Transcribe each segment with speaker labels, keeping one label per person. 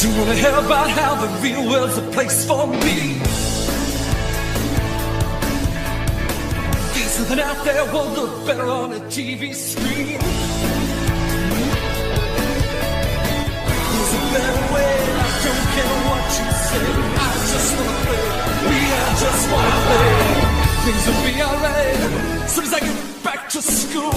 Speaker 1: Do you wanna hear about how the real world's a place for me? Things living out there will look better on a TV screen. There's a better way. I don't care what you say. I just wanna play. We I just wanna play. Things will be alright soon as I get back to school.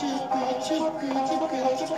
Speaker 2: Pero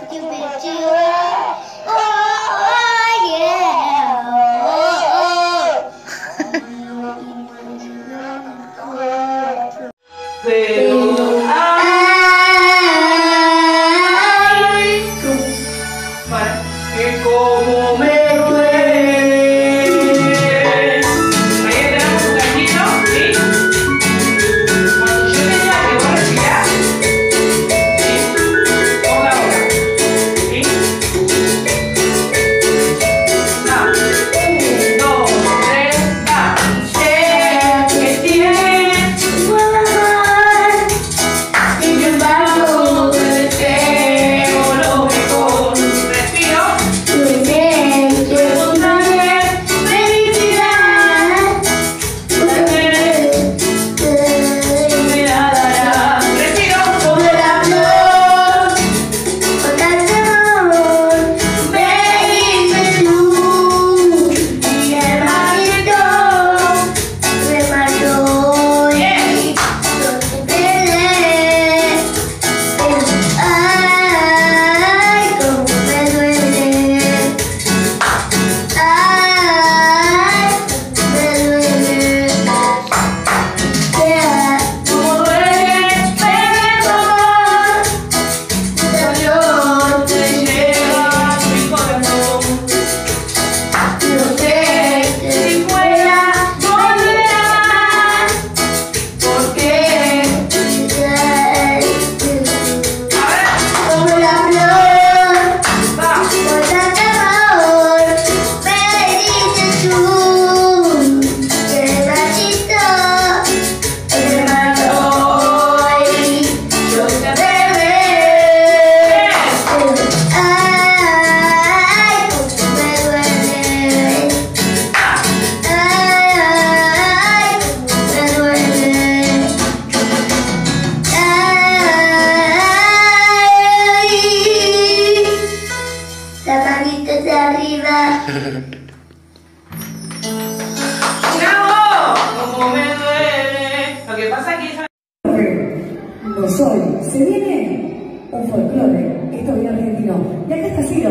Speaker 3: Se viene un folclore. Esto viene argentino. Y acá está Ciro.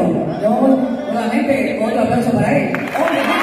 Speaker 3: Nuevamente, otro aplauso para él. Obviamente.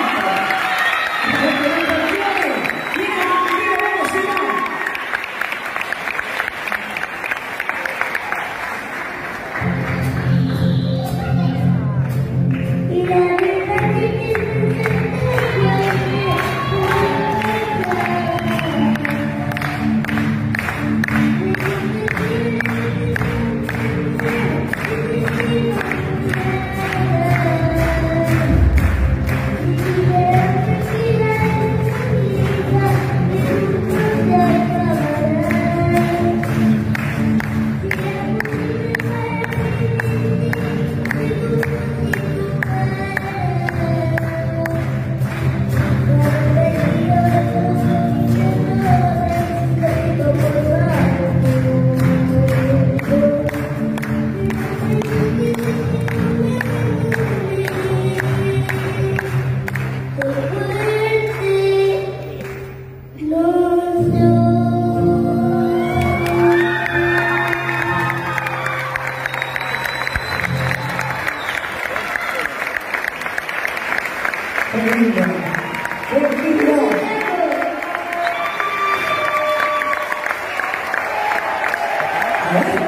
Speaker 3: Yeah.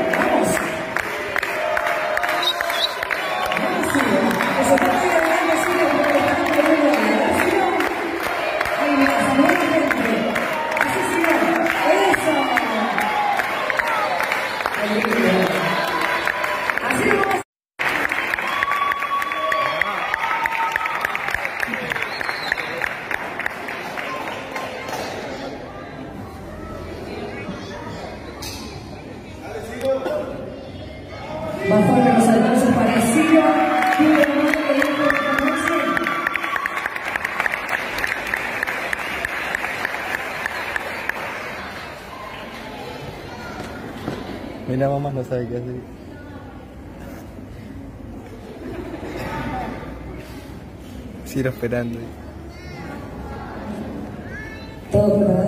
Speaker 4: Mira, mamá no sabe qué hacer. Sigo esperando.
Speaker 3: Todo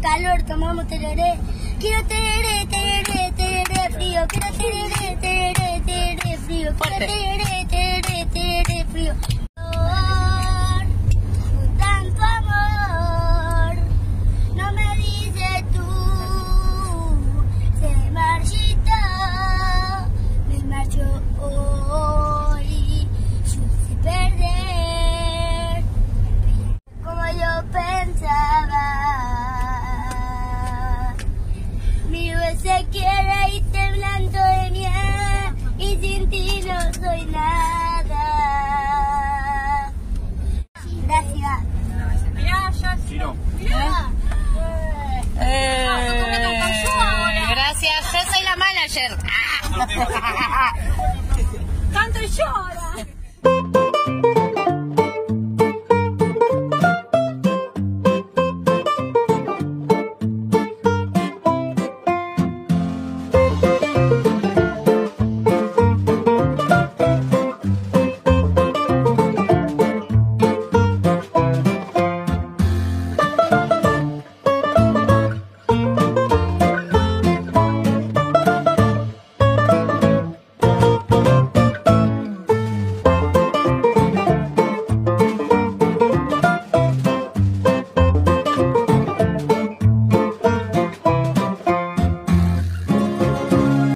Speaker 3: calor, tomamos tereré.
Speaker 5: Quiero tereré, tereré, tereré frío. Quiero tereré, tereré, tereré frío.
Speaker 2: Quiero tereré, tereré, tereré frío.
Speaker 5: Canto chora!